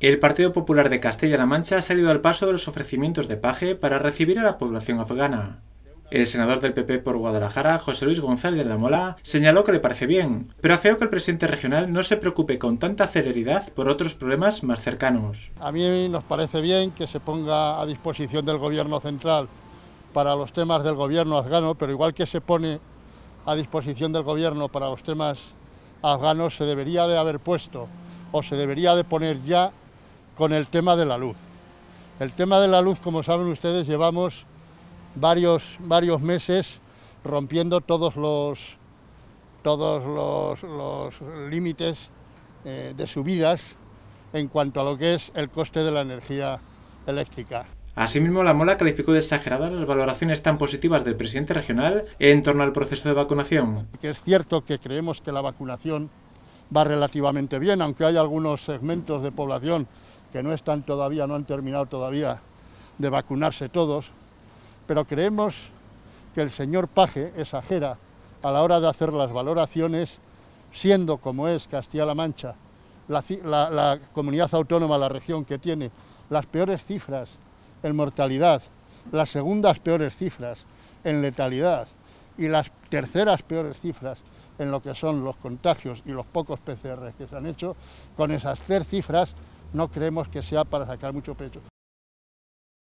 El Partido Popular de Castilla-La Mancha ha salido al paso de los ofrecimientos de paje para recibir a la población afgana. El senador del PP por Guadalajara, José Luis González de la Mola, señaló que le parece bien, pero afeó que el presidente regional no se preocupe con tanta celeridad por otros problemas más cercanos. A mí nos parece bien que se ponga a disposición del gobierno central para los temas del gobierno afgano, pero igual que se pone a disposición del gobierno para los temas afganos, se debería de haber puesto o se debería de poner ya con el tema de la luz. El tema de la luz, como saben ustedes, llevamos varios, varios meses rompiendo todos los, todos los, límites eh, de subidas en cuanto a lo que es el coste de la energía eléctrica. Asimismo, la Mola calificó de exageradas las valoraciones tan positivas del presidente regional en torno al proceso de vacunación. Que es cierto que creemos que la vacunación va relativamente bien, aunque hay algunos segmentos de población que no están todavía, no han terminado todavía de vacunarse todos, pero creemos que el señor Paje exagera a la hora de hacer las valoraciones, siendo como es Castilla-La Mancha, la, comunidad autónoma, la región que tiene las peores cifras en mortalidad, las segundas peores cifras en letalidad y las terceras peores cifras en lo que son los contagios y los pocos PCR que se han hecho, con esas tres cifras no creemos que sea para sacar mucho pecho.